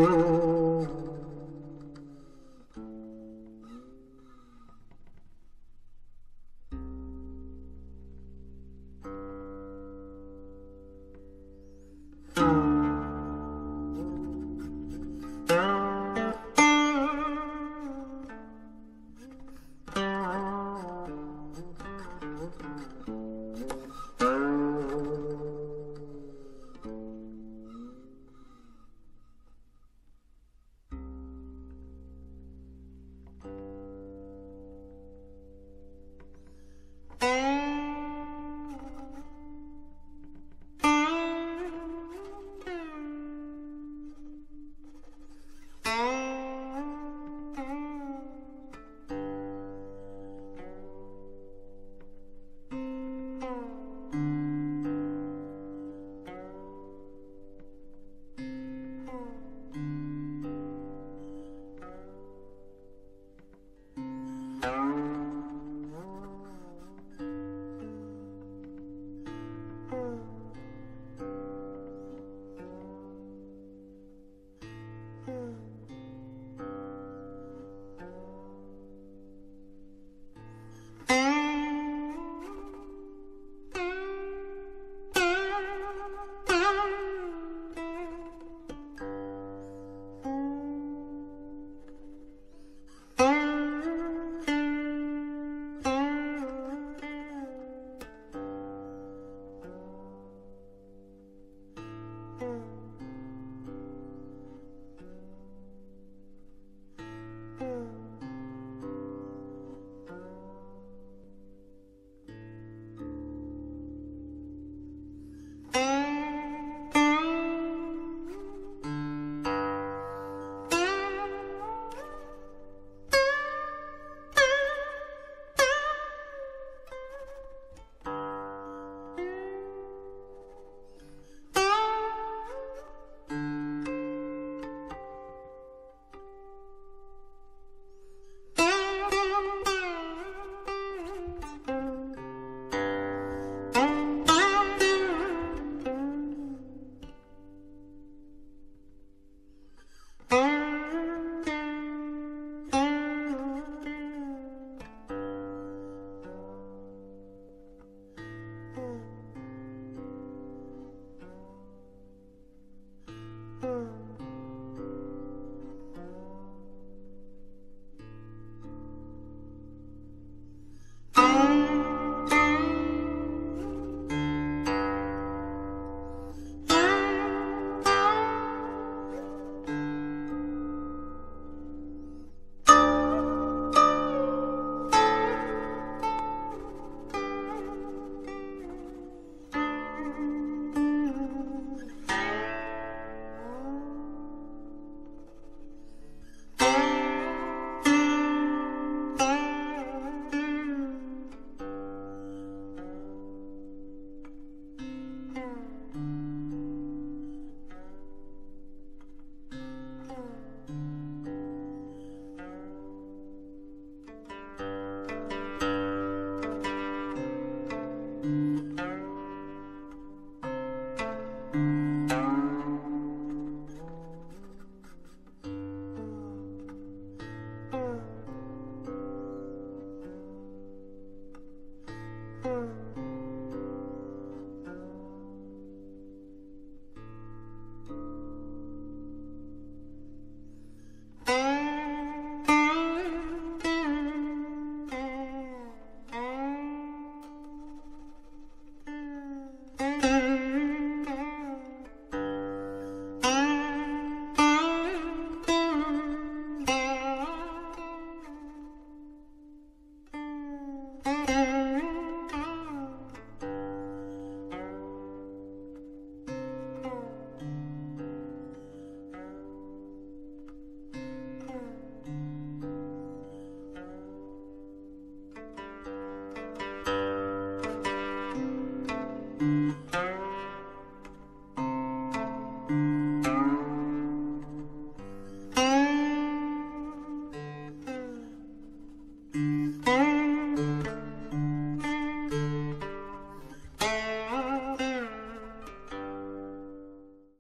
Oh.